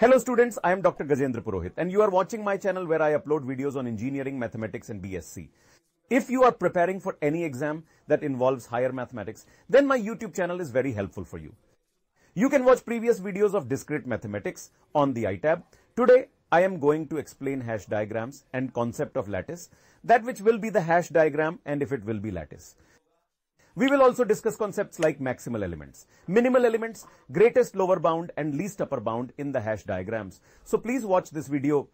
Hello students, I am Dr. Gajendra Purohit and you are watching my channel where I upload videos on engineering, mathematics and BSc. If you are preparing for any exam that involves higher mathematics, then my YouTube channel is very helpful for you. You can watch previous videos of discrete mathematics on the iTab. Today, I am going to explain Hasse diagrams and concept of lattice, that which will be the Hasse diagram and if it will be lattice. We will also discuss concepts like maximal elements, minimal elements, greatest lower bound and least upper bound in the Hasse diagrams. So please watch this video.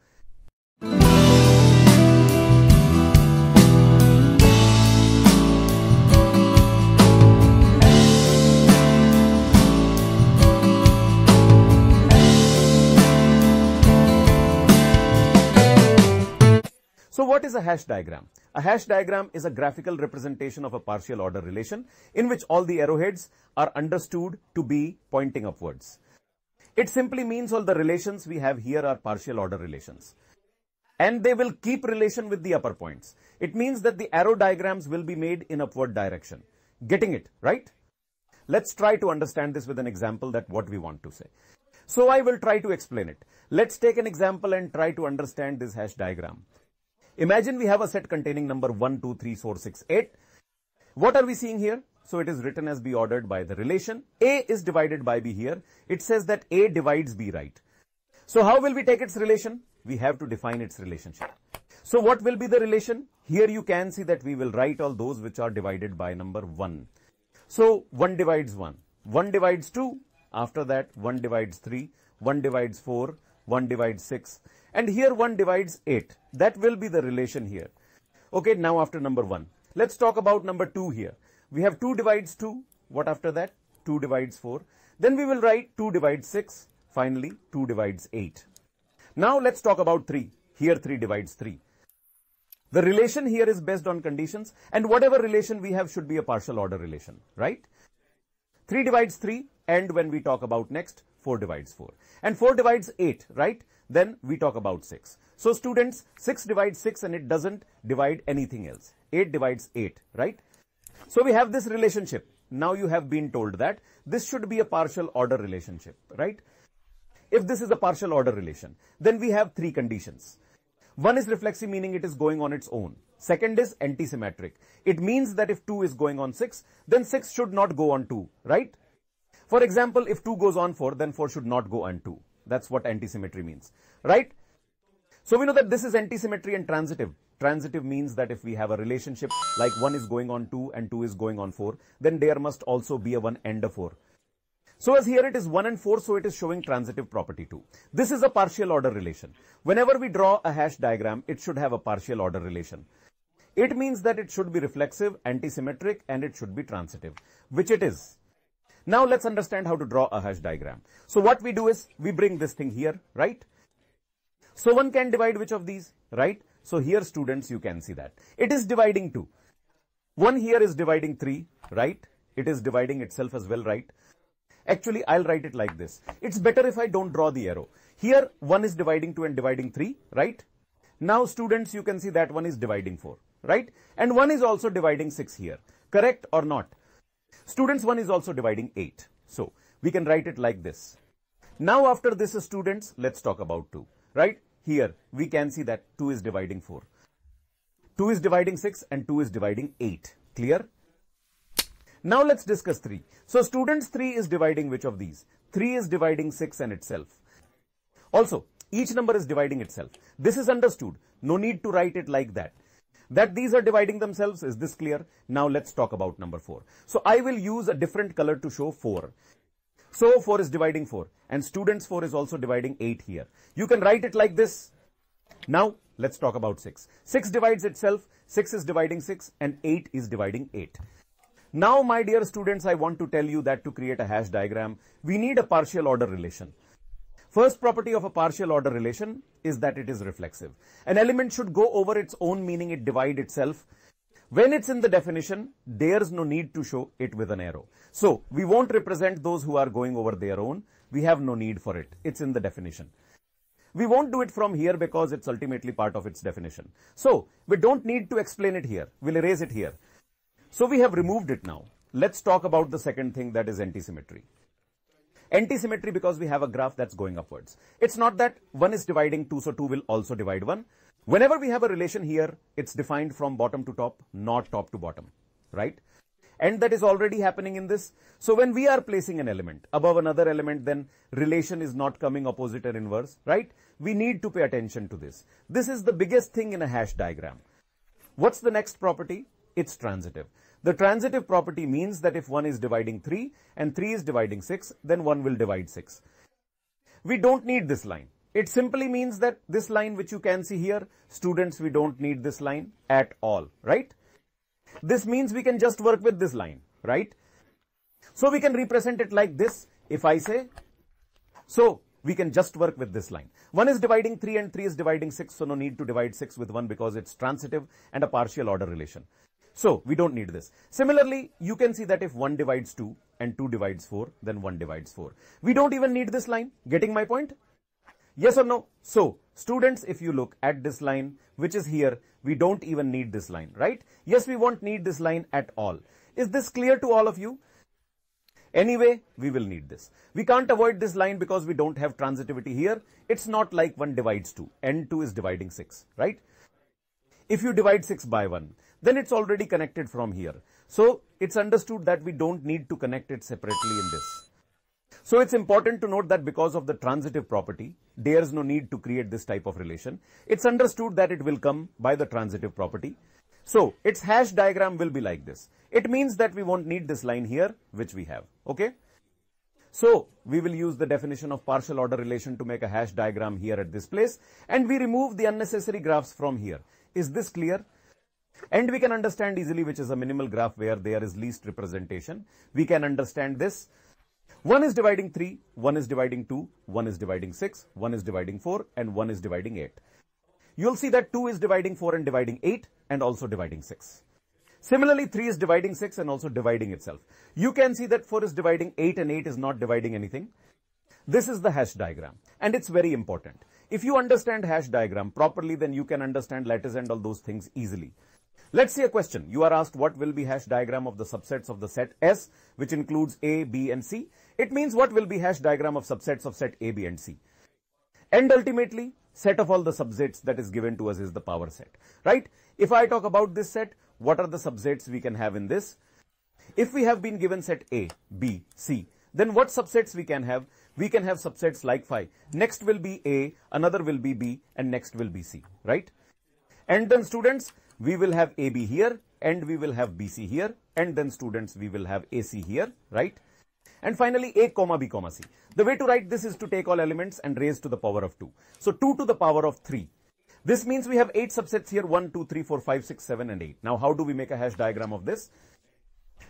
So what is a Hasse diagram? A Hasse diagram is a graphical representation of a partial order relation in which all the arrowheads are understood to be pointing upwards. It simply means all the relations we have here are partial order relations. And they will keep relation with the upper points. It means that the arrow diagrams will be made in upward direction. Getting it, right? Let's try to understand this with an example that what we want to say. So I will try to explain it. Let's take an example and try to understand this Hasse diagram. Imagine we have a set containing number 1, 2, 3, 4, 6, 8. What are we seeing here? So it is written as B ordered by the relation. A is divided by B here. It says that A divides B, right? So how will we take its relation? We have to define its relationship. So what will be the relation? Here you can see that we will write all those which are divided by number 1. So 1 divides 1. 1 divides 2. After that 1 divides 3. 1 divides 4. 1 divides 6. And here 1 divides 8. That will be the relation here. Okay, now after number 1. Let's talk about number 2 here. We have 2 divides 2. What after that? 2 divides 4. Then we will write 2 divides 6. Finally, 2 divides 8. Now let's talk about 3. Here 3 divides 3. The relation here is based on conditions and whatever relation we have should be a partial order relation, right? 3 divides 3 and when we talk about next, 4 divides 4. And 4 divides 8, right? Then we talk about 6. So students, 6 divides 6 and it doesn't divide anything else. 8 divides 8, right? So we have this relationship. Now you have been told that this should be a partial order relationship, right? If this is a partial order relation, then we have three conditions. One is reflexive, meaning it is going on its own. Second is antisymmetric. It means that if 2 is going on 6, then 6 should not go on 2, right? For example, if 2 goes on 4, then 4 should not go on 2. That's what antisymmetry means, right? So we know that this is antisymmetry and transitive. Transitive means that if we have a relationship like 1 is going on 2 and 2 is going on 4, then there must also be a 1 and a 4. So as here it is 1 and 4, so it is showing transitive property too. This is a partial order relation. Whenever we draw a Hasse diagram, it should have a partial order relation. It means that it should be reflexive, antisymmetric, and it should be transitive, which it is. Now let's understand how to draw a Hasse diagram. So what we do is we bring this thing here, right? So one can divide which of these, right? So here students you can see that. It is dividing 2. One here is dividing 3, right? It is dividing itself as well, right? Actually, I'll write it like this. It's better if I don't draw the arrow. Here, 1 is dividing 2 and dividing 3, right? Now, students, you can see that 1 is dividing 4, right? And 1 is also dividing 6 here. Correct or not? Students 1 is also dividing 8. So, we can write it like this. Now, after this is students, let's talk about 2. Right? Here, we can see that 2 is dividing 4. 2 is dividing 6 and 2 is dividing 8. Clear? Now, let's discuss 3. So, students 3 is dividing which of these? 3 is dividing 6 and itself. Also, each number is dividing itself. This is understood. No need to write it like that. That these are dividing themselves, is this clear? Now let's talk about number 4. So I will use a different color to show 4. So 4 is dividing 4 and students 4 is also dividing 8 here. You can write it like this. Now let's talk about 6. 6 divides itself, 6 is dividing 6 and 8 is dividing 8. Now my dear students, I want to tell you that to create a Hasse diagram, we need a partial order relation. First property of a partial order relation is that it is reflexive. An element should go over its own meaning it divide itself. When it's in the definition, there's no need to show it with an arrow. So, we won't represent those who are going over their own. We have no need for it. It's in the definition. We won't do it from here because it's ultimately part of its definition. So, we don't need to explain it here. We'll erase it here. So, we have removed it now. Let's talk about the second thing that is antisymmetry. Anti-symmetry because we have a graph that's going upwards. It's not that 1 is dividing 2, so 2 will also divide 1. Whenever we have a relation here, it's defined from bottom to top, not top to bottom, right? And that is already happening in this. So when we are placing an element above another element, then relation is not coming opposite or inverse, right? We need to pay attention to this. This is the biggest thing in a Hasse diagram. What's the next property? It's transitive. The transitive property means that if 1 is dividing 3 and 3 is dividing 6, then 1 will divide 6. We don't need this line. It simply means that this line which you can see here, students, we don't need this line at all, right? This means we can just work with this line, right? So we can represent it like this. If I say, so we can just work with this line. 1 is dividing 3 and 3 is dividing 6, so no need to divide 6 with 1 because it's transitive and a partial order relation. So we don't need this. Similarly, you can see that if 1 divides 2 and 2 divides 4, then 1 divides 4. We don't even need this line. Getting my point? Yes or no? So, students, if you look at this line, which is here, we don't even need this line, right? Yes, we won't need this line at all. Is this clear to all of you? Anyway, we will need this. We can't avoid this line because we don't have transitivity here. It's not like 1 divides 2. N2 is dividing 6, right? If you divide 6 by 1, then it's already connected from here. So, it's understood that we don't need to connect it separately in this. So it's important to note that because of the transitive property, there is no need to create this type of relation. It's understood that it will come by the transitive property. So its Hasse diagram will be like this. It means that we won't need this line here, which we have. Okay. So we will use the definition of partial order relation to make a Hasse diagram here at this place. And we remove the unnecessary graphs from here. Is this clear? And we can understand easily which is a minimal graph where there is least representation. We can understand this. 1 is dividing 3, 1 is dividing 2, 1 is dividing 6, 1 is dividing 4 and 1 is dividing 8. You'll see that 2 is dividing 4 and dividing 8 and also dividing 6. Similarly, 3 is dividing 6 and also dividing itself. You can see that 4 is dividing 8 and 8 is not dividing anything. This is the Hasse diagram and it's very important. If you understand Hasse diagram properly, then you can understand lattice and all those things easily. Let's see a question. You are asked what will be Hasse diagram of the subsets of the set S, which includes A, B, and C. It means what will be Hasse diagram of subsets of set A, B, and C. And ultimately, set of all the subsets that is given to us is the power set, right? If I talk about this set, what are the subsets we can have in this? If we have been given set A, B, C, then what subsets we can have? We can have subsets like phi. Next will be A, another will be B, and next will be C, right? And then students, we will have AB here and we will have BC here and then students we will have AC here, right? And finally A comma B comma C. The way to write this is to take all elements and raise to the power of 2. So 2 to the power of 3. This means we have 8 subsets here 1, 2, 3, 4, 5, 6, 7 and 8. Now how do we make a Hasse diagram of this?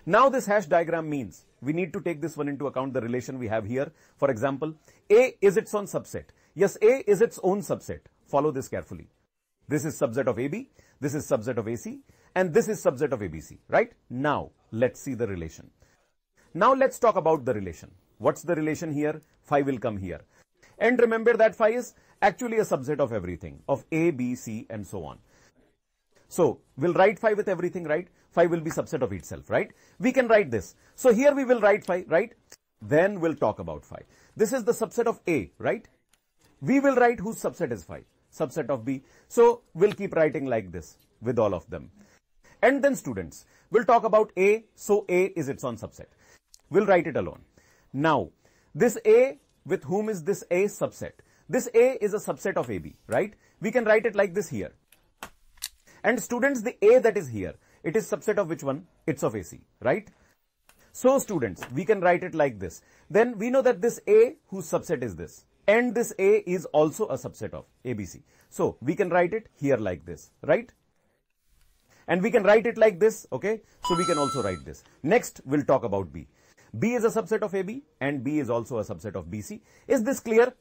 Now this Hasse diagram means we need to take this one into account the relation we have here. For example, A is its own subset. Yes, A is its own subset. Follow this carefully. This is subset of AB, this is subset of AC, and this is subset of ABC, right? Now, let's see the relation. Now let's talk about the relation. What's the relation here? Phi will come here. And remember that phi is actually a subset of everything, of A, B, C, and so on. So, we'll write phi with everything, right? Phi will be subset of itself, right? We can write this. So, here we will write phi, right? Then we'll talk about phi. This is the subset of A, right? We will write whose subset is phi subset of B. So we'll keep writing like this with all of them. And then students, we'll talk about A. So A is its own subset. We'll write it alone. Now, this A, with whom is this A subset? This A is a subset of AB, right? We can write it like this here. And students, the A that is here, it is subset of which one? It's of AC, right? So students, we can write it like this. Then we know that this A whose subset is this and this A is also a subset of ABC. So we can write it here like this, right? And we can write it like this, okay? So we can also write this. Next, we'll talk about B. B is a subset of AB and B is also a subset of BC. Is this clear?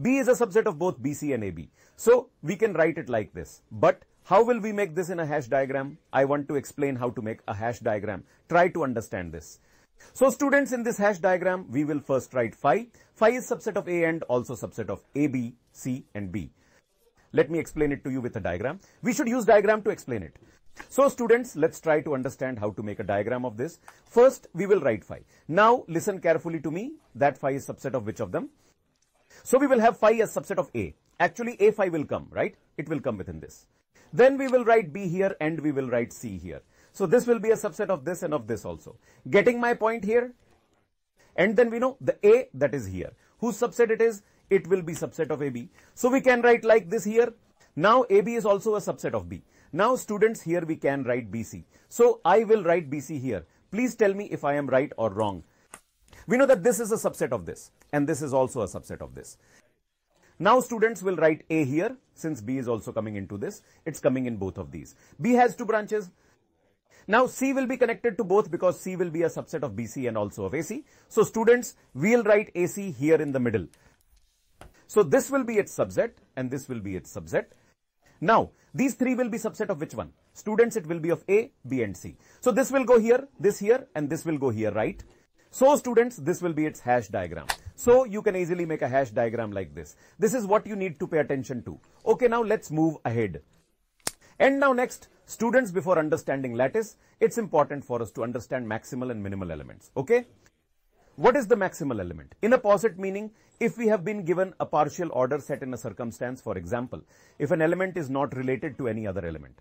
B is a subset of both BC and AB. So we can write it like this. But how will we make this in a Hasse diagram? I want to explain how to make a Hasse diagram. Try to understand this. So students in this Hasse diagram, we will first write phi. Phi is subset of A and also subset of A, B, C and B. Let me explain it to you with a diagram. We should use diagram to explain it. So students, let's try to understand how to make a diagram of this. First, we will write phi. Now, listen carefully to me. That phi is subset of which of them? So we will have phi as subset of A. Actually, A phi will come, right? It will come within this. Then we will write B here and we will write C here. So this will be a subset of this and of this also. Getting my point here? And then we know the A that is here. Whose subset it is? It will be subset of AB. So we can write like this here. Now AB is also a subset of B. Now students here we can write BC. So I will write BC here. Please tell me if I am right or wrong. We know that this is a subset of this and this is also a subset of this. Now students will write A here since B is also coming into this. It's coming in both of these. B has two branches. Now C will be connected to both because C will be a subset of BC and also of AC. So students, we'll write AC here in the middle. So this will be its subset and this will be its subset. Now, these three will be subset of which one? Students, it will be of A, B and C. So this will go here, this here and this will go here, right? So students, this will be its Hasse diagram. So you can easily make a Hasse diagram like this. This is what you need to pay attention to. Okay, now let's move ahead. And now next, students before understanding lattice, it's important for us to understand maximal and minimal elements. Okay? What is the maximal element? In a poset meaning, if we have been given a partial order set in a circumstance, for example, if an element is not related to any other element.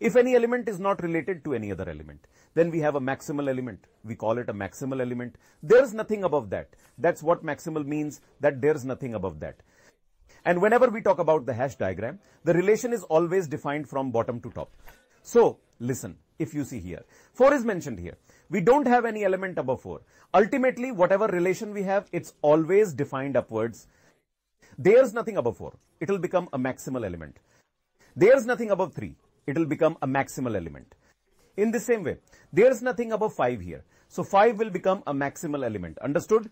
If any element is not related to any other element, then we have a maximal element. We call it a maximal element. There is nothing above that. That's what maximal means, that there is nothing above that. And whenever we talk about the Hasse diagram, the relation is always defined from bottom to top. So, listen, if you see here, 4 is mentioned here. We don't have any element above 4. Ultimately, whatever relation we have, it's always defined upwards. There's nothing above 4. It will become a maximal element. There's nothing above 3. It will become a maximal element. In the same way, there's nothing above 5 here. So 5 will become a maximal element. Understood?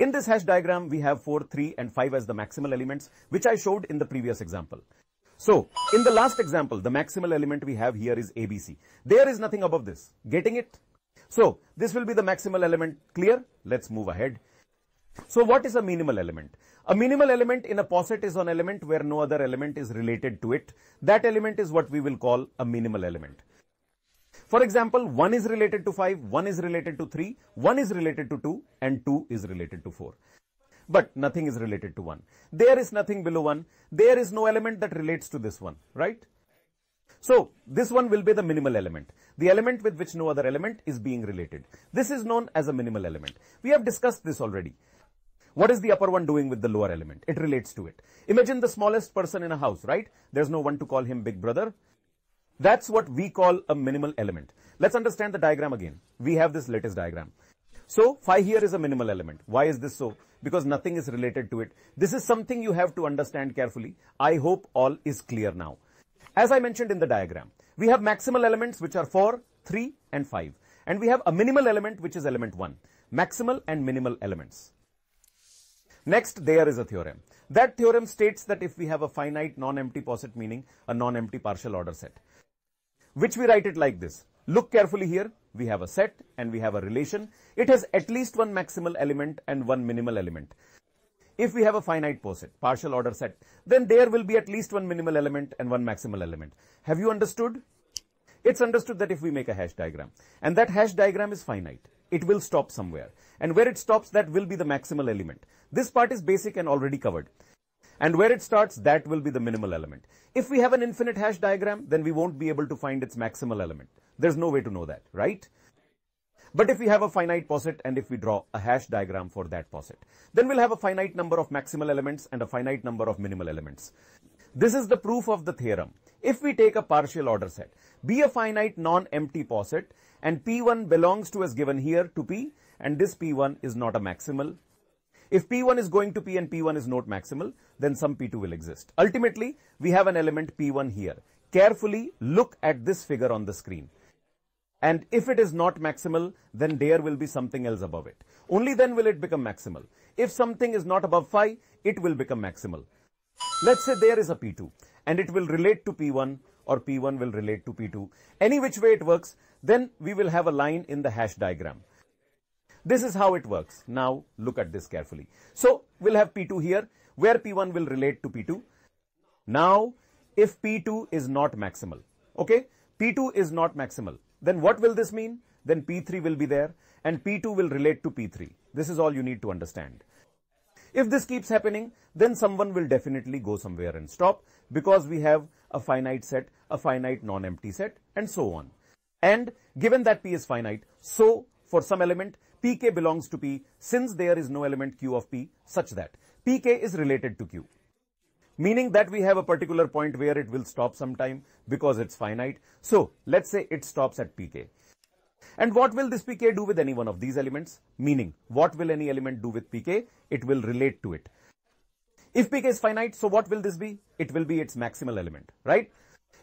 In this Hasse diagram, we have 4, 3 and 5 as the maximal elements, which I showed in the previous example. So, in the last example, the maximal element we have here is ABC. There is nothing above this. Getting it? So, this will be the maximal element. Clear? Let's move ahead. So, what is a minimal element? A minimal element in a poset is an element where no other element is related to it. That element is what we will call a minimal element. For example, 1 is related to 5, 1 is related to 3, 1 is related to 2, and 2 is related to 4. But nothing is related to 1. There is nothing below 1. There is no element that relates to this one, right? So, this one will be the minimal element. The element with which no other element is being related. This is known as a minimal element. We have discussed this already. What is the upper one doing with the lower element? It relates to it. Imagine the smallest person in a house, right? There's no one to call him big brother. That's what we call a minimal element. Let's understand the diagram again. We have this lattice diagram. So phi here is a minimal element. Why is this so? Because nothing is related to it. This is something you have to understand carefully. I hope all is clear now. As I mentioned in the diagram, we have maximal elements which are 4, 3 and 5. And we have a minimal element which is element 1. Maximal and minimal elements. Next, there is a theorem. That theorem states that if we have a finite non-empty poset meaning a non-empty partial order set, which we write it like this. Look carefully here. We have a set and we have a relation. It has at least one maximal element and one minimal element. If we have a finite poset, partial order set, then there will be at least one minimal element and one maximal element. Have you understood? It's understood that if we make a Hasse diagram, and that Hasse diagram is finite, it will stop somewhere. And where it stops, that will be the maximal element. This part is basic and already covered. And where it starts, that will be the minimal element. If we have an infinite Hasse diagram, then we won't be able to find its maximal element. There's no way to know that, right? But if we have a finite poset and if we draw a Hasse diagram for that poset, then we'll have a finite number of maximal elements and a finite number of minimal elements. This is the proof of the theorem. If we take a partial order set, be a finite non-empty poset and P1 belongs to as given here to P and this P1 is not a maximal if P1 is going to P and P1 is not maximal, then some P2 will exist. Ultimately, we have an element P1 here. Carefully look at this figure on the screen. And if it is not maximal, then there will be something else above it. Only then will it become maximal. If something is not above phi, it will become maximal. Let's say there is a P2 and it will relate to P1 or P1 will relate to P2. Any which way it works, then we will have a line in the Hasse diagram. This is how it works. Now look at this carefully. So we'll have P2 here where P1 will relate to P2. Now if P2 is not maximal, Okay, P2 is not maximal. Then what will this mean? Then P3 will be there and P2 will relate to P3. This is all you need to understand. If this keeps happening, then someone will definitely go somewhere and stop because we have a finite set, a finite non-empty set and so on. And given that P is finite, so for some element, Pk belongs to P since there is no element Q of P such that Pk is related to Q. Meaning that we have a particular point where it will stop sometime because it's finite. So let's say it stops at Pk. And what will this pk do with any one of these elements? Meaning, what will any element do with pk? It will relate to it. If pk is finite, so what will this be? It will be its maximal element, right?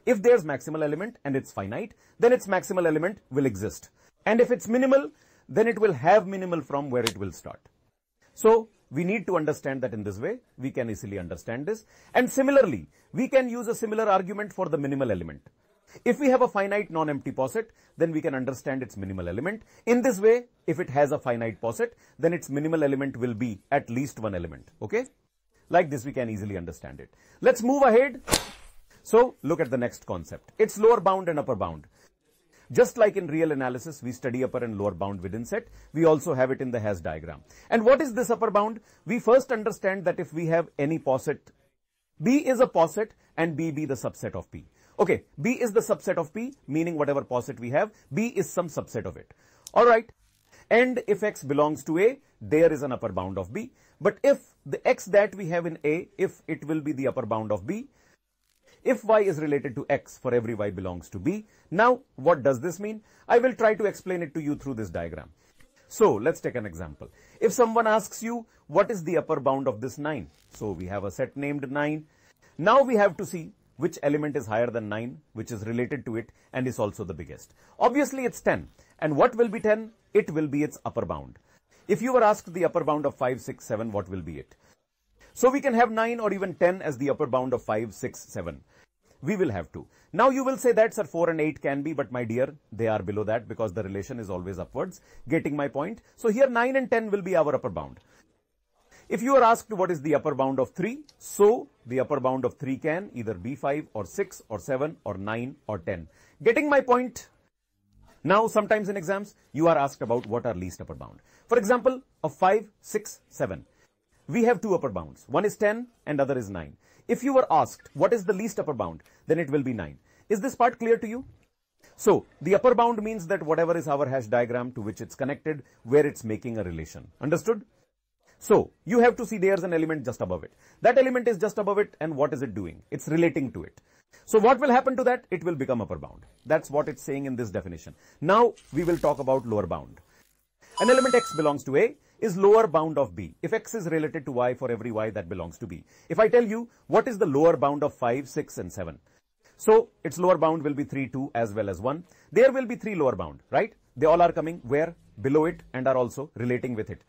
If there's maximal element and it's finite, then its maximal element will exist. And if it's minimal, then it will have minimal from where it will start. So, we need to understand that in this way, we can easily understand this. And similarly, we can use a similar argument for the minimal element. If we have a finite non-empty poset, then we can understand its minimal element. In this way, if it has a finite poset, then its minimal element will be at least one element. Okay? Like this, we can easily understand it. Let's move ahead. So, look at the next concept. It's lower bound and upper bound. Just like in real analysis, we study upper and lower bound within set, we also have it in the Hasse diagram. And what is this upper bound? We first understand that if we have any poset, B is a poset and B be the subset of P. Okay, B is the subset of P, meaning whatever poset we have, B is some subset of it. Alright, and if X belongs to A, there is an upper bound of B. But if the X that we have in A, if it will be the upper bound of B, if Y is related to X for every Y belongs to B. Now, what does this mean? I will try to explain it to you through this diagram. So, let's take an example. If someone asks you, what is the upper bound of this 9? So, we have a set named 9. Now, we have to see which element is higher than 9, which is related to it and is also the biggest. Obviously, it's 10. And what will be 10? It will be its upper bound. If you were asked the upper bound of 5, 6, 7, what will be it? So we can have 9 or even 10 as the upper bound of 5, 6, 7. We will have to. Now you will say that sir 4 and 8 can be, but my dear, they are below that because the relation is always upwards. Getting my point? So here 9 and 10 will be our upper bound. If you are asked what is the upper bound of 3, so the upper bound of 3 can either be 5 or 6 or 7 or 9 or 10. Getting my point? Now, sometimes in exams, you are asked about what are least upper bound. For example, of 5, 6, 7. We have two upper bounds. One is 10 and other is 9. If you were asked what is the least upper bound, then it will be 9. Is this part clear to you? So, the upper bound means that whatever is our Hasse diagram to which it's connected, where it's making a relation. Understood? So, you have to see there's an element just above it. That element is just above it and what is it doing? It's relating to it. So, what will happen to that? It will become upper bound. That's what it's saying in this definition. Now, we will talk about lower bound. An element x belongs to A is lower bound of B. If x is related to y for every y that belongs to B. If I tell you what is the lower bound of 5, 6 and 7. So, its lower bound will be 3, 2 as well as 1. There will be 3 lower bound, right? They all are coming where? Below it and are also relating with it.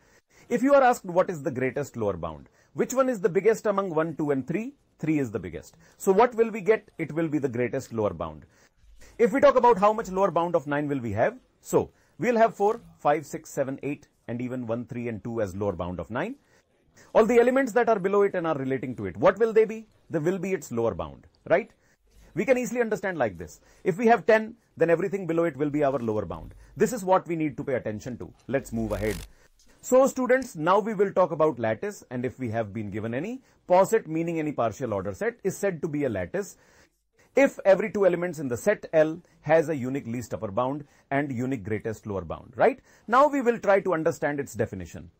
If you are asked what is the greatest lower bound, which one is the biggest among 1, 2 and 3? 3 is the biggest. So what will we get? It will be the greatest lower bound. If we talk about how much lower bound of 9 will we have? So we'll have 4, 5, 6, 7, 8 and even 1, 3 and 2 as lower bound of 9. All the elements that are below it and are relating to it, what will they be? They will be its lower bound, right? We can easily understand like this. If we have 10, then everything below it will be our lower bound. This is what we need to pay attention to. Let's move ahead. So students, now we will talk about lattice and if we have been given any, poset meaning any partial order set is said to be a lattice if every two elements in the set L has a unique least upper bound and unique greatest lower bound, right? Now we will try to understand its definition.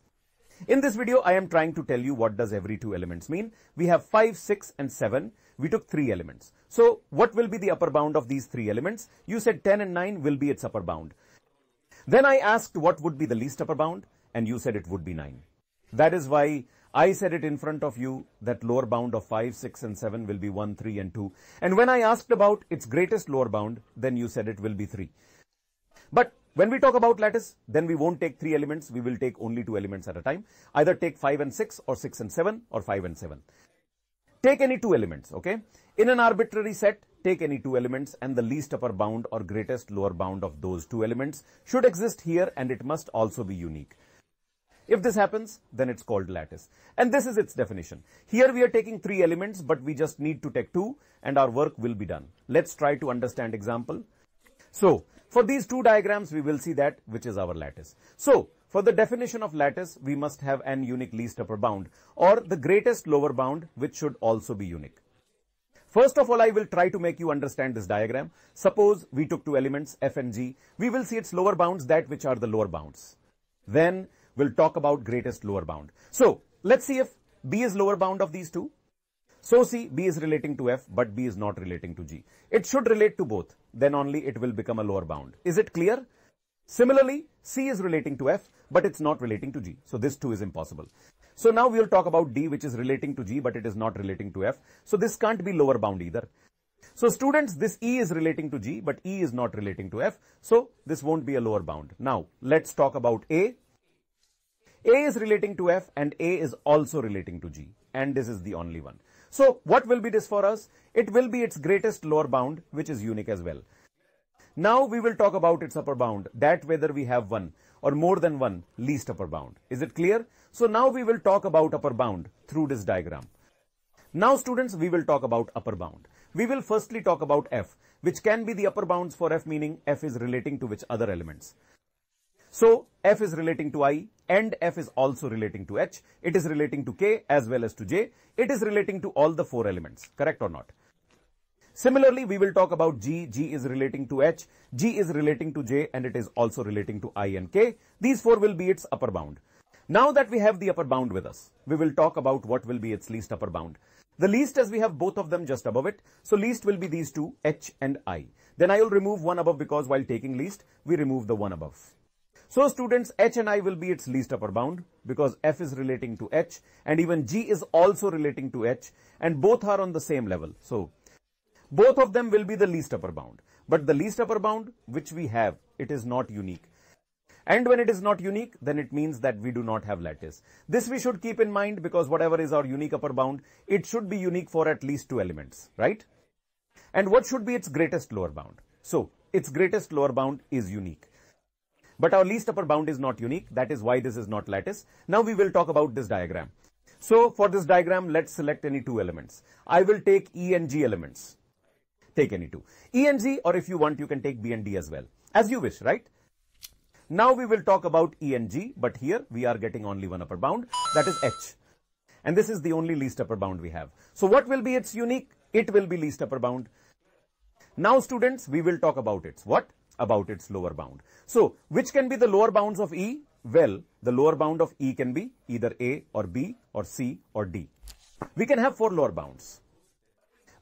In this video, I am trying to tell you what does every two elements mean. We have 5, 6 and 7. We took three elements. So what will be the upper bound of these three elements? You said 10 and 9 will be its upper bound. Then I asked what would be the least upper bound and you said it would be 9. That is why I said it in front of you that lower bound of 5, 6 and 7 will be 1, 3 and 2. And when I asked about its greatest lower bound, then you said it will be 3. But when we talk about lattice, then we won't take three elements. We will take only two elements at a time. Either take 5 and 6 or 6 and 7 or 5 and 7. Take any two elements, okay? In an arbitrary set, take any two elements and the least upper bound or greatest lower bound of those two elements should exist here and it must also be unique. If this happens, then it's called lattice. And this is its definition. Here we are taking three elements, but we just need to take two and our work will be done. Let's try to understand example. So, for these two diagrams, we will see that which is our lattice. So, for the definition of lattice, we must have an unique least upper bound or the greatest lower bound which should also be unique. First of all, I will try to make you understand this diagram. Suppose we took two elements, f and g. We will see its lower bounds, that which are the lower bounds. Then we'll talk about greatest lower bound. So, let's see if b is lower bound of these two. So see, b is relating to f, but b is not relating to g. It should relate to both. Then only it will become a lower bound. Is it clear? Similarly, c is relating to f, but it's not relating to g. So this too is impossible. So now we will talk about D, which is relating to G, but it is not relating to F. So this can't be lower bound either. So students, this E is relating to G, but E is not relating to F. So this won't be a lower bound. Now, let's talk about A. A is relating to F and A is also relating to G. And this is the only one. So what will be this for us? It will be its greatest lower bound, which is unique as well. Now we will talk about its upper bound, that whether we have one or more than one least upper bound. Is it clear? So now we will talk about upper bound through this diagram. Now students, we will talk about upper bound. We will firstly talk about f, which can be the upper bounds for f meaning f is relating to which other elements. So f is relating to i and f is also relating to h. It is relating to k as well as to j. It is relating to all the four elements. Correct or not? Similarly, we will talk about G. G is relating to H. G is relating to J and it is also relating to I and K. These four will be its upper bound. Now that we have the upper bound with us, we will talk about what will be its least upper bound. The least as we have both of them just above it. So least will be these two, H and I. Then I will remove one above because while taking least, we remove the one above. So students, H and I will be its least upper bound because F is relating to H and even G is also relating to H and both are on the same level. So both of them will be the least upper bound. But the least upper bound which we have, it is not unique. And when it is not unique, then it means that we do not have lattice. This we should keep in mind because whatever is our unique upper bound, it should be unique for at least two elements, right? And what should be its greatest lower bound? So, its greatest lower bound is unique. But our least upper bound is not unique. That is why this is not lattice. Now we will talk about this diagram. So for this diagram, let's select any two elements. I will take E and G elements take any two. E and G, or if you want you can take B and D as well. As you wish, right? Now we will talk about E and G but here we are getting only one upper bound that is H. And this is the only least upper bound we have. So what will be its unique? It will be least upper bound. Now students we will talk about its what? About its lower bound. So which can be the lower bounds of E? Well, the lower bound of E can be either A or B or C or D. We can have four lower bounds.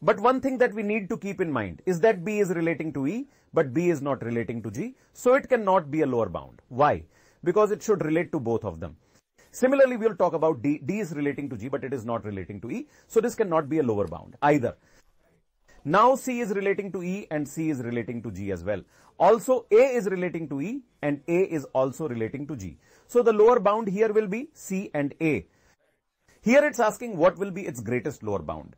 But one thing that we need to keep in mind is that B is relating to E, but B is not relating to G. So it cannot be a lower bound. Why? Because it should relate to both of them. Similarly, we will talk about D. D is relating to G, but it is not relating to E. So this cannot be a lower bound either. Now C is relating to E and C is relating to G as well. Also A is relating to E and A is also relating to G. So the lower bound here will be C and A. Here it's asking what will be its greatest lower bound.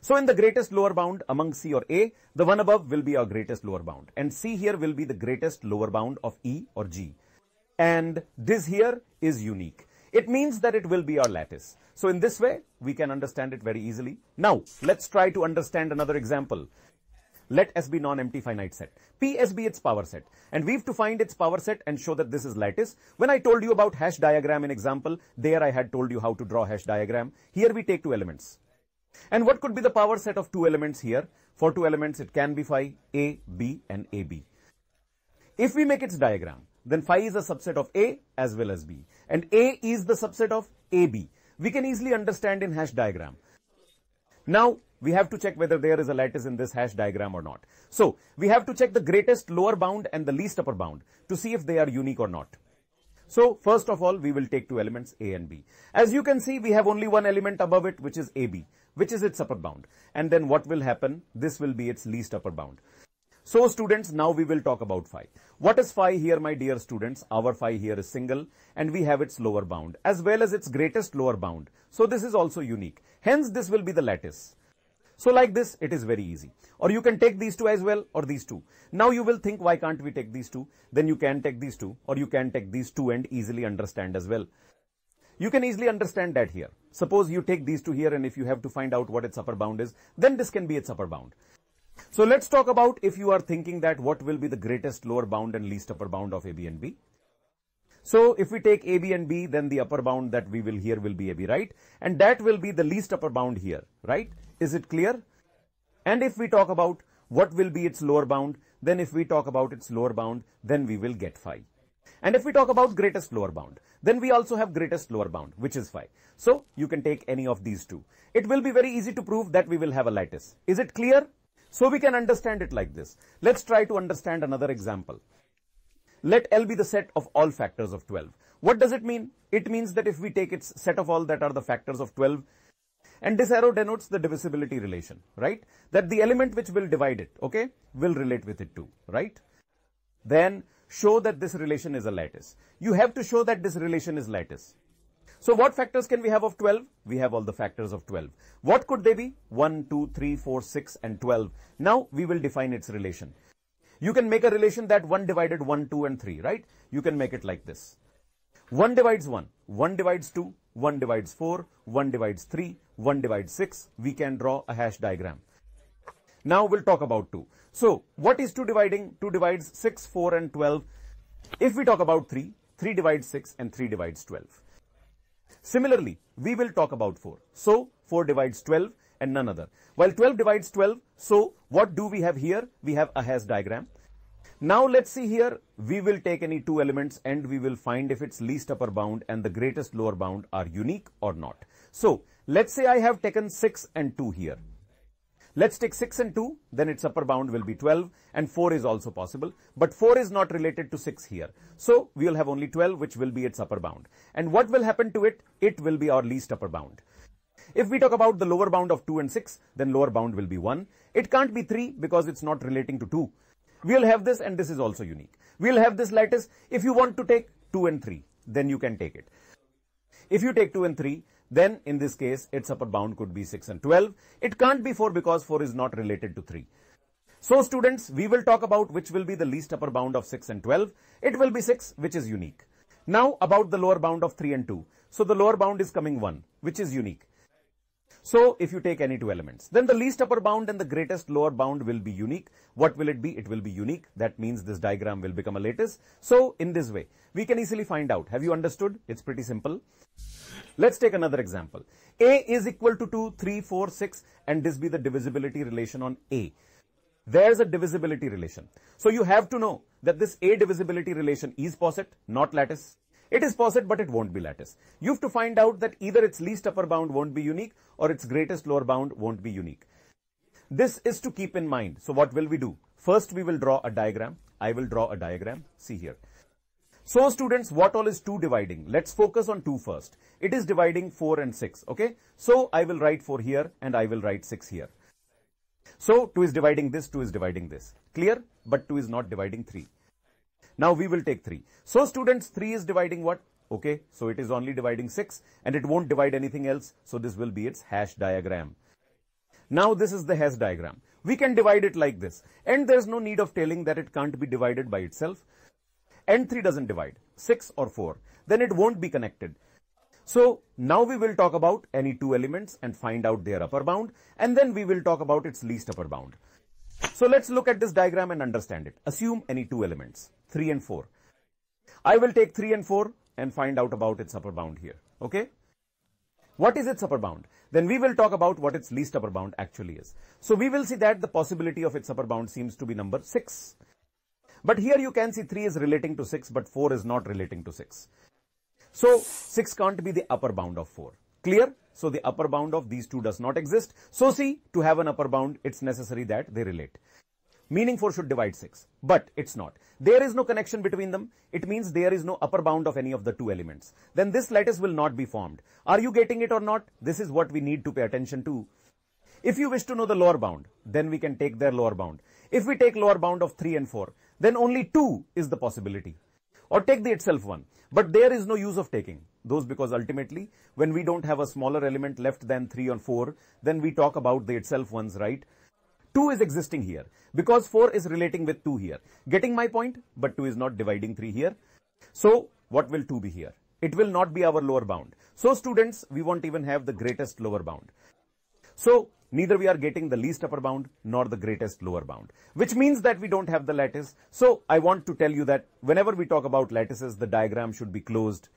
So in the greatest lower bound among C or A, the one above will be our greatest lower bound. And C here will be the greatest lower bound of E or G. And this here is unique. It means that it will be our lattice. So in this way, we can understand it very easily. Now, let's try to understand another example. Let S be non-empty finite set. P S be its power set. And we've to find its power set and show that this is lattice. When I told you about Hasse diagram in example, there I had told you how to draw Hasse diagram. Here we take two elements. And what could be the power set of two elements here? For two elements, it can be phi A, B and AB. If we make its diagram, then phi is a subset of A as well as B. And A is the subset of AB. We can easily understand in Hasse diagram. Now, we have to check whether there is a lattice in this Hasse diagram or not. So, we have to check the greatest lower bound and the least upper bound to see if they are unique or not. So, first of all, we will take two elements A and B. As you can see, we have only one element above it, which is AB which is its upper bound. And then what will happen? This will be its least upper bound. So students, now we will talk about phi. What is phi here, my dear students? Our phi here is single and we have its lower bound as well as its greatest lower bound. So this is also unique. Hence, this will be the lattice. So like this, it is very easy. Or you can take these two as well or these two. Now you will think, why can't we take these two? Then you can take these two or you can take these two and easily understand as well. You can easily understand that here. Suppose you take these two here and if you have to find out what its upper bound is, then this can be its upper bound. So let's talk about if you are thinking that what will be the greatest lower bound and least upper bound of AB and B. So if we take AB and B, then the upper bound that we will here will be AB, right? And that will be the least upper bound here, right? Is it clear? And if we talk about what will be its lower bound, then if we talk about its lower bound, then we will get phi. And if we talk about greatest lower bound, then we also have greatest lower bound, which is phi. So you can take any of these two. It will be very easy to prove that we will have a lattice. Is it clear? So we can understand it like this. Let's try to understand another example. Let L be the set of all factors of 12. What does it mean? It means that if we take its set of all that are the factors of 12, and this arrow denotes the divisibility relation, right? That the element which will divide it, okay, will relate with it too, right? Then show that this relation is a lattice. You have to show that this relation is lattice. So what factors can we have of 12? We have all the factors of 12. What could they be? 1, 2, 3, 4, 6 and 12. Now we will define its relation. You can make a relation that 1 divided 1, 2 and 3, right? You can make it like this. 1 divides 1, 1 divides 2, 1 divides 4, 1 divides 3, 1 divides 6. We can draw a Hasse diagram. Now we'll talk about 2. So what is 2 dividing? 2 divides 6, 4 and 12. If we talk about 3, 3 divides 6 and 3 divides 12. Similarly, we will talk about 4. So 4 divides 12 and none other. While 12 divides 12, so what do we have here? We have a Hasse diagram. Now let's see here, we will take any two elements and we will find if its least upper bound and the greatest lower bound are unique or not. So let's say I have taken 6 and 2 here. Let's take 6 and 2, then its upper bound will be 12 and 4 is also possible, but 4 is not related to 6 here. So we will have only 12 which will be its upper bound. And what will happen to it? It will be our least upper bound. If we talk about the lower bound of 2 and 6, then lower bound will be 1. It can't be 3 because it's not relating to 2. We'll have this and this is also unique. We'll have this lattice. If you want to take 2 and 3, then you can take it. If you take 2 and 3, then in this case, its upper bound could be 6 and 12. It can't be 4 because 4 is not related to 3. So students, we will talk about which will be the least upper bound of 6 and 12. It will be 6, which is unique. Now about the lower bound of 3 and 2. So the lower bound is coming 1, which is unique. So if you take any two elements, then the least upper bound and the greatest lower bound will be unique. What will it be? It will be unique. That means this diagram will become a lattice. So in this way, we can easily find out. Have you understood? It's pretty simple. Let's take another example. A is equal to 2, 3, 4, 6 and this be the divisibility relation on A. There's a divisibility relation. So you have to know that this A divisibility relation is poset, not lattice. It is poset, but it won't be lattice. You have to find out that either its least upper bound won't be unique or its greatest lower bound won't be unique. This is to keep in mind. So what will we do? First, we will draw a diagram. I will draw a diagram. See here. So students, what all is 2 dividing? Let's focus on 2 first. It is dividing 4 and 6, okay? So I will write 4 here and I will write 6 here. So 2 is dividing this, 2 is dividing this. Clear? But 2 is not dividing 3. Now we will take 3. So students, 3 is dividing what? Okay, so it is only dividing 6 and it won't divide anything else. So this will be its Hasse diagram. Now this is the Hasse diagram. We can divide it like this. And there's no need of telling that it can't be divided by itself. And 3 doesn't divide, 6 or 4. Then it won't be connected. So now we will talk about any two elements and find out their upper bound. And then we will talk about its least upper bound. So let's look at this diagram and understand it. Assume any two elements, 3 and 4. I will take 3 and 4 and find out about its upper bound here. Okay? What is its upper bound? Then we will talk about what its least upper bound actually is. So we will see that the possibility of its upper bound seems to be number 6. But here you can see 3 is relating to 6, but 4 is not relating to 6. So 6 can't be the upper bound of 4. Clear? So the upper bound of these two does not exist. So see, to have an upper bound, it's necessary that they relate. Meaning 4 should divide 6. But it's not. There is no connection between them. It means there is no upper bound of any of the two elements. Then this lattice will not be formed. Are you getting it or not? This is what we need to pay attention to. If you wish to know the lower bound, then we can take their lower bound. If we take lower bound of 3 and 4, then only 2 is the possibility. Or take the itself one. But there is no use of taking those because ultimately when we don't have a smaller element left than 3 or 4, then we talk about the itself ones, right? 2 is existing here because 4 is relating with 2 here. Getting my point? But 2 is not dividing 3 here. So what will 2 be here? it will not be our lower bound. So students, we won't even have the greatest lower bound. So neither we are getting the least upper bound nor the greatest lower bound, which means that we don't have the lattice. So I want to tell you that whenever we talk about lattices, the diagram should be closed.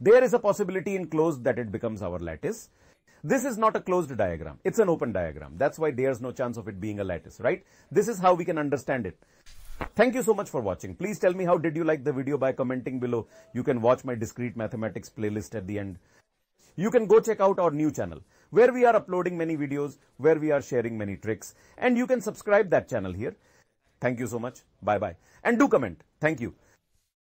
There is a possibility in closed that it becomes our lattice. This is not a closed diagram. It's an open diagram. That's why there's no chance of it being a lattice, right? This is how we can understand it. Thank you so much for watching. Please tell me how did you like the video by commenting below. You can watch my discrete mathematics playlist at the end. You can go check out our new channel where we are uploading many videos, where we are sharing many tricks and you can subscribe that channel here. Thank you so much. Bye bye. And do comment. Thank you.